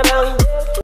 about